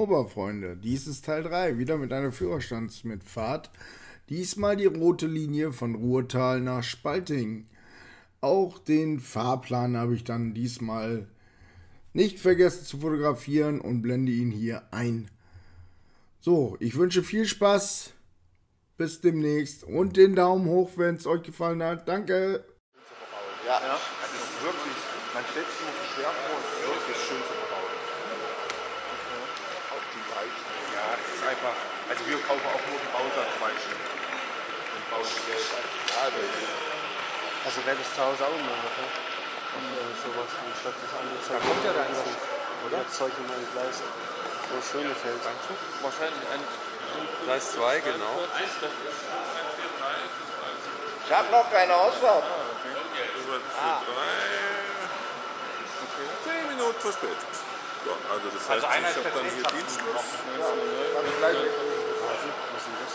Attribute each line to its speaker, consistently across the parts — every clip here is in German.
Speaker 1: Hallo MOBA-Freunde, dies ist Teil 3, wieder mit einer Führerstandsmitfahrt. Diesmal die rote Linie von Ruhrtal nach Spalting. Auch den Fahrplan habe ich dann diesmal nicht vergessen zu fotografieren und blende ihn hier ein. So, ich wünsche viel Spaß, bis demnächst und den Daumen hoch, wenn es euch gefallen hat. Danke!
Speaker 2: Ja, ja. es ist wirklich, man stellt sich so schwer vor, es ist wirklich schön zu verbauen. Ja, es ist einfach, also wir kaufen auch nur die Bausatzweichen. Und bauen die selbst. Ja,
Speaker 3: Also wer das zu Hause auch immer macht, ne? Und äh, sowas anstatt das andere Zeug. Da kommt ja dann was, oder? Das Zeug in Gleis. So schöne Feld.
Speaker 4: Wahrscheinlich ein Gleis 2, genau.
Speaker 2: ich habe noch keine Ausfahrt.
Speaker 5: Über C3. 10 Minuten verspätet. So, also das heißt, ich habe dann hier Dienstschluss.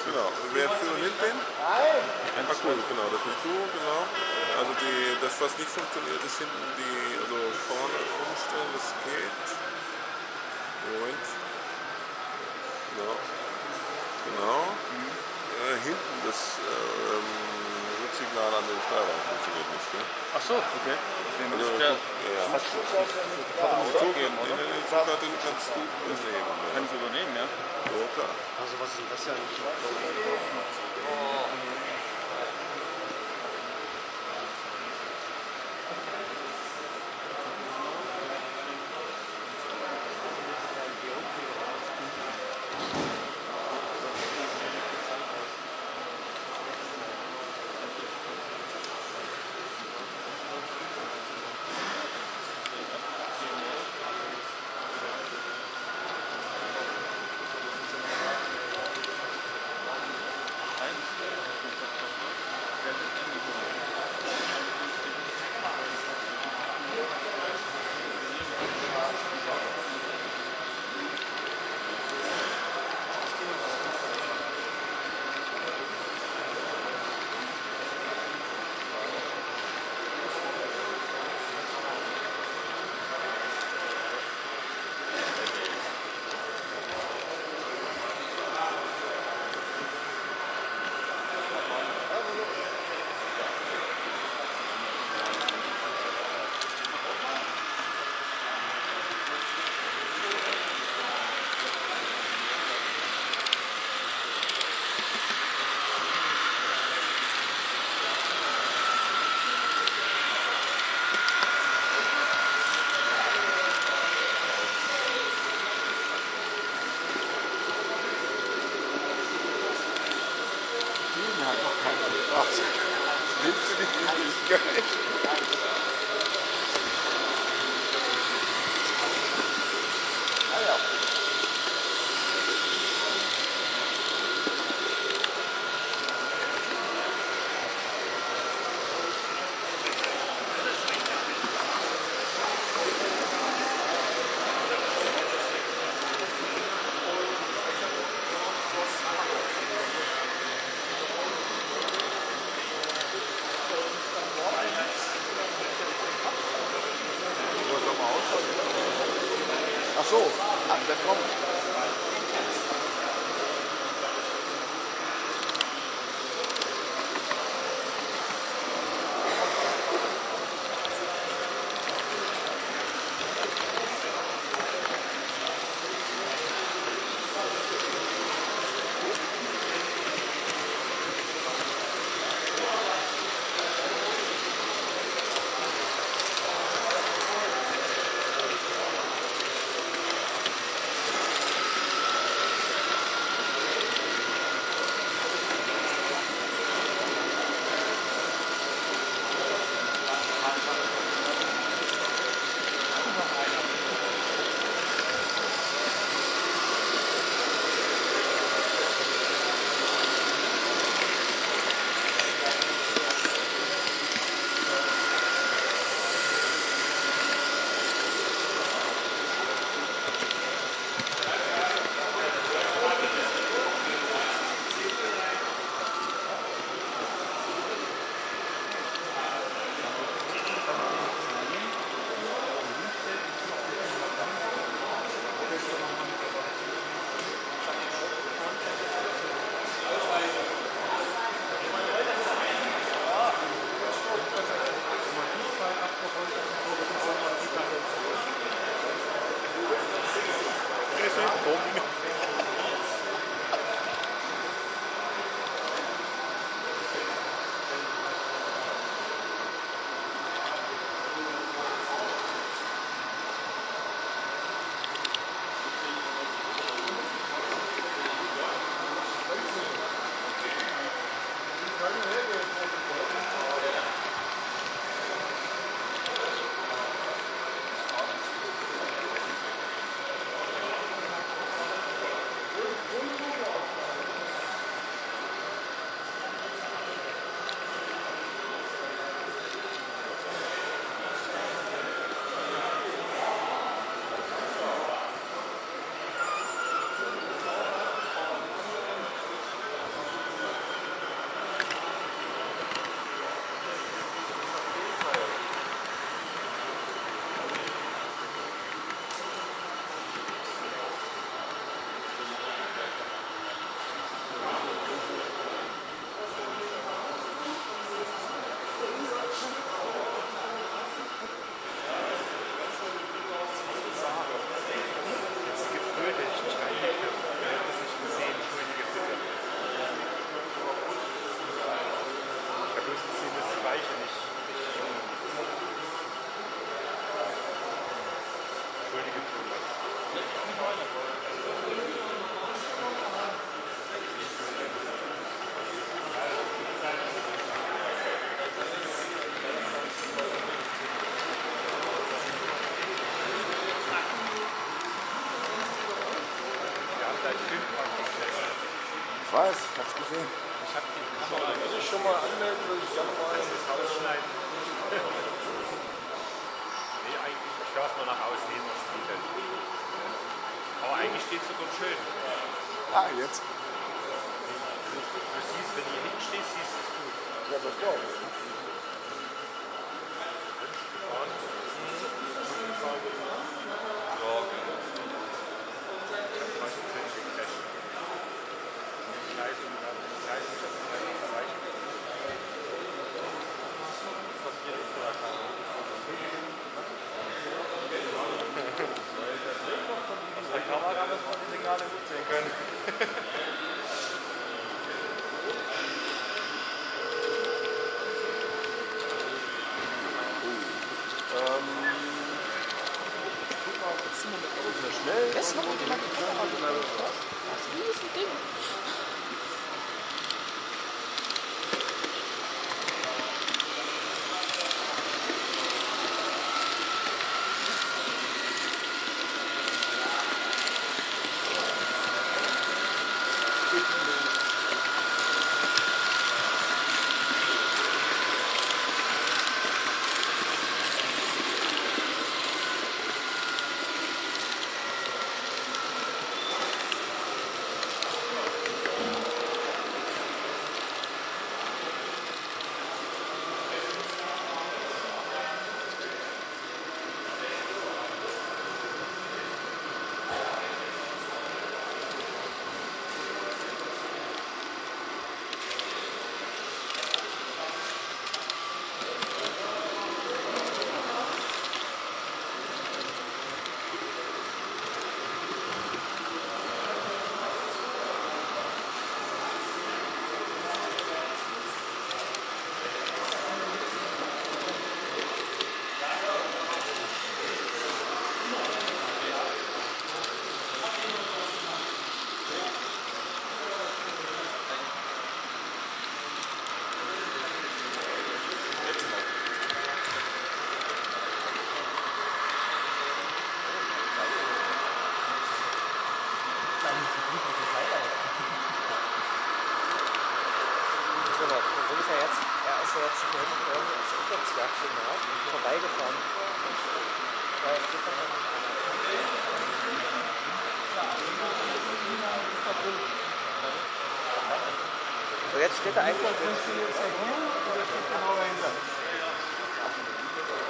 Speaker 5: Genau. Und wer führen hinten bin? Nein. Ah cool, genau, das bist du, genau. Also die, das, was nicht funktioniert, ist hinten die, also vorne umstellen, das geht. Moment. Genau. Genau. Äh, hinten das ähm, Rücksignal an dem Steuerwagen funktioniert nicht. Gell?
Speaker 4: Ach so, okay. Den
Speaker 5: Also,
Speaker 4: ist der,
Speaker 5: ja.
Speaker 4: hast du den oder?
Speaker 5: sogar den kannst du übernehmen.
Speaker 4: Kann ich übernehmen, ja?
Speaker 5: Ja, klar.
Speaker 3: Also was ist denn das ja nicht?
Speaker 2: Nimmst
Speaker 6: deinen Film praktisch.
Speaker 7: Ich weiß, ich hab's gesehen.
Speaker 6: Ich habe die Kamera
Speaker 8: Muss ich schon mal anmelden, weil ich gerne mal
Speaker 6: Das ist rausschneiden. nee, eigentlich, ich darf mal nach außen hin, was geht denn. Aber eigentlich steht es dort schön.
Speaker 7: Ah, jetzt.
Speaker 6: Du siehst, wenn du hier hinten stehst, siehst du es gut.
Speaker 8: Ja, das glaube ich.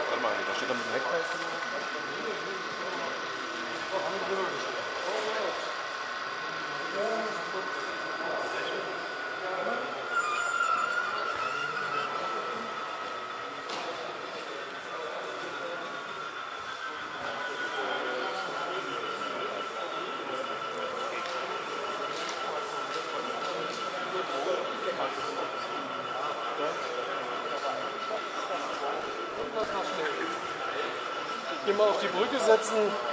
Speaker 8: Warte mal, da steht er mit dem
Speaker 9: mal auf die Brücke setzen.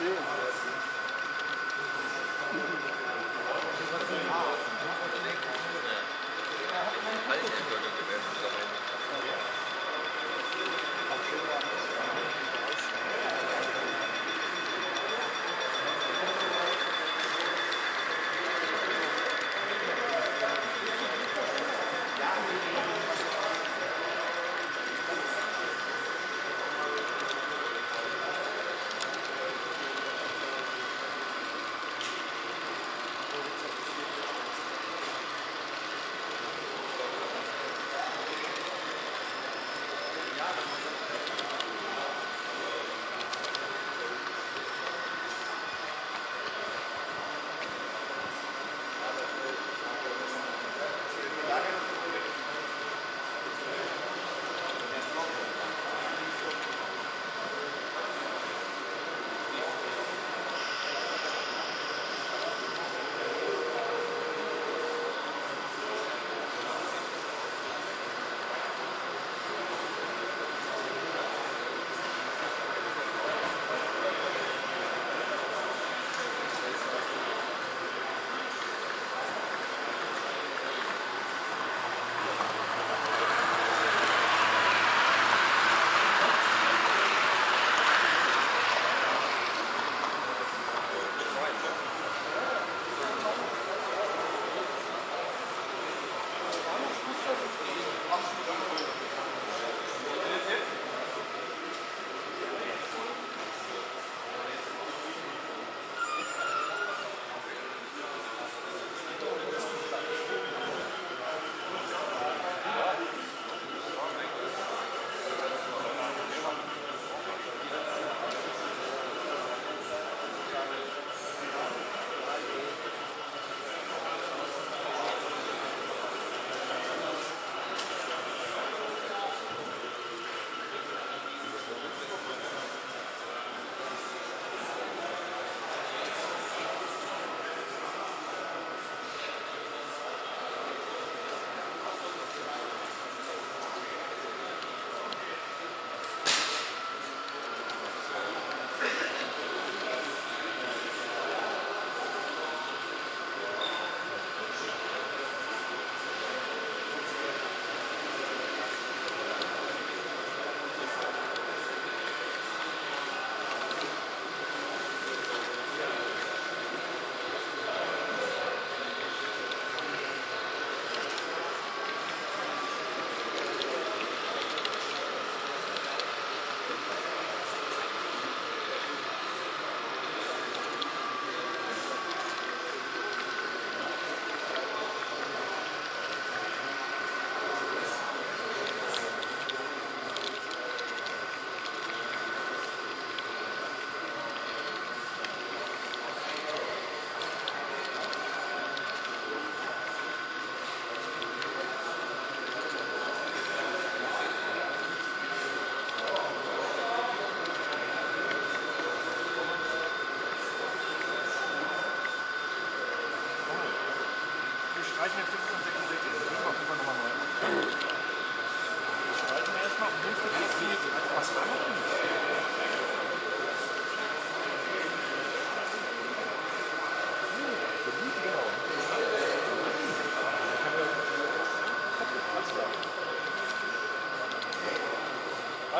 Speaker 5: Cheers.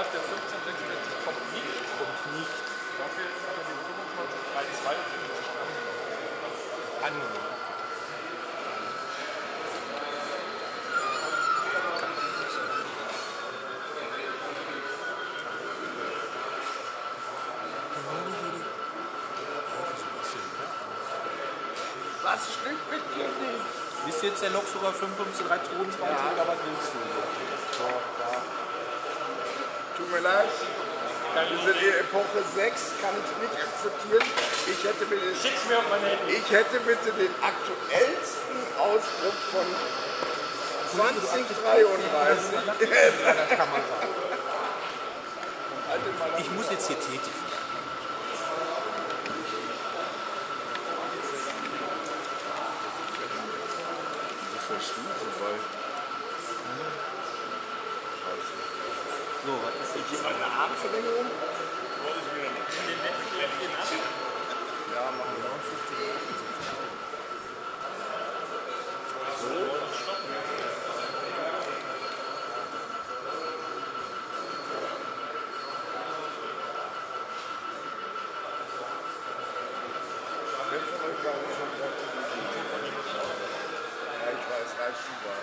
Speaker 5: Was, der 1566 kommt nicht? Kommt nicht. Dafür hat er den 25, 3, 2 und 55 angenommen.
Speaker 7: Was stimmt mit dir nicht?
Speaker 10: Bist du jetzt der Lok sogar 55, 322 oder was willst du? So, da.
Speaker 7: Tut mir leid. Diese Epoche 6 kann ich nicht akzeptieren. Ich hätte
Speaker 10: mir auf mein Handy.
Speaker 7: ich hätte bitte den aktuellsten Ausdruck von 2033.
Speaker 10: Das kann man sagen.
Speaker 7: Halte mal
Speaker 10: Ich muss jetzt hier tätig werden.
Speaker 5: Stufe, weil.
Speaker 10: So, was ist jetzt?
Speaker 7: eine Armverlängerung. Ja, ich weiß, Ralf Schuber.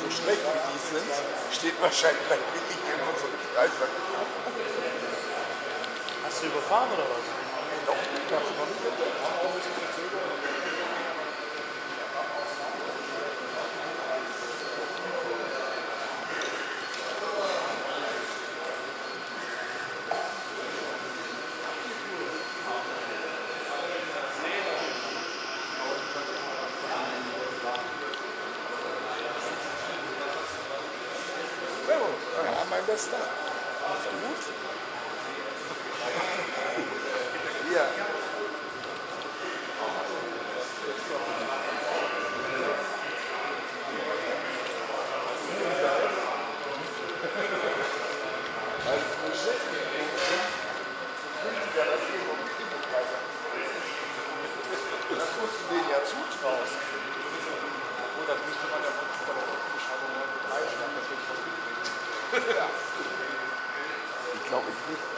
Speaker 7: So schlecht wie die sind, wahrscheinlich gleich nicht in unserem Preisvergleich.
Speaker 10: Hast du überfahren oder was?
Speaker 7: Noch nicht, hast du noch nicht entdeckt? Ja, mein Bester. Alles gut? Ja. Das musst du denen ja zutrauen. Oh, das müsste man ja bei der Beschreibung mal mit reinschreiben, dass wir was mitkriegt. Ja. Ich glaube, ich nicht.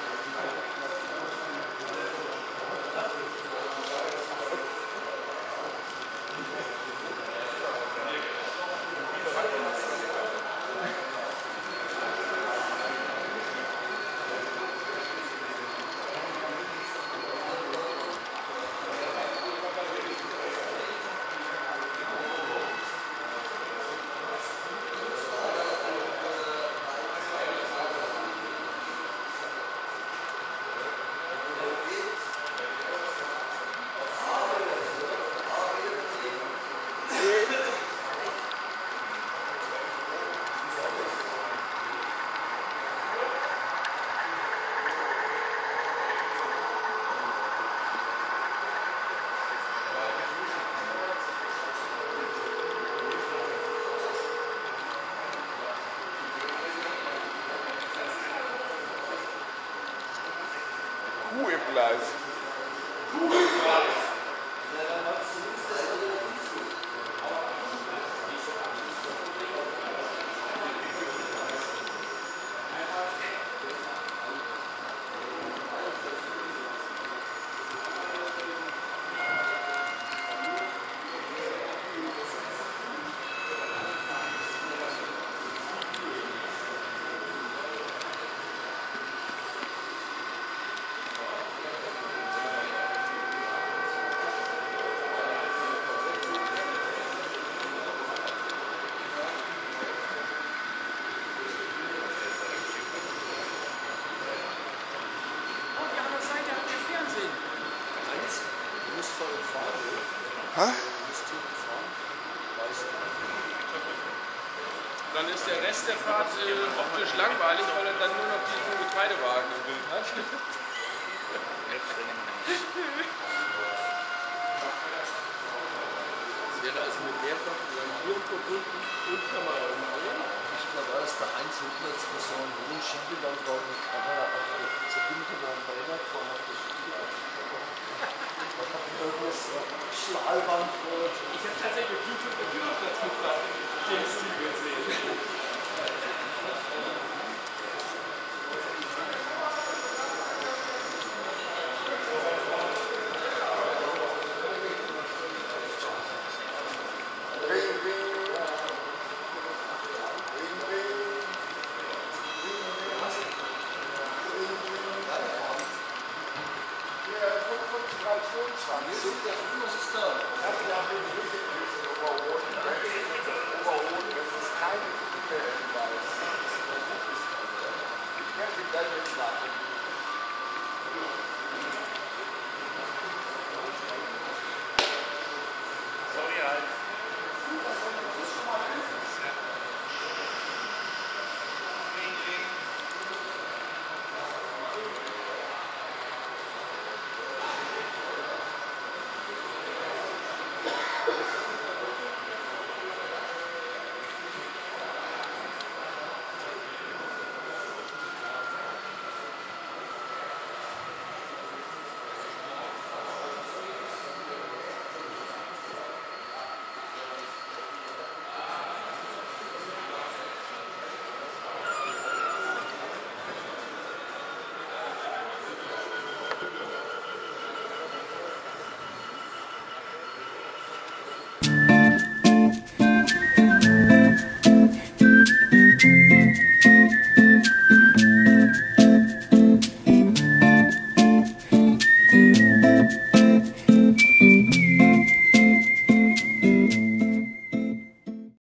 Speaker 7: Der der Fahrt äh, optisch langweilig, weil er dann nur noch diesen Getreidewagen im Bild hat. Das wäre also mit mehrfach Rangieren verbunden und Kamera.
Speaker 11: Ich glaube, dass der Heinz Huttner jetzt für so einen hohen Skigeland war mit Kamera auf der Verbindung am Brenner gefahren auf der Skigeland. Da hat man irgendwas vor.
Speaker 7: Ich habe tatsächlich auf YouTube den Führerplatz mitfahren. Den Stil gesehen.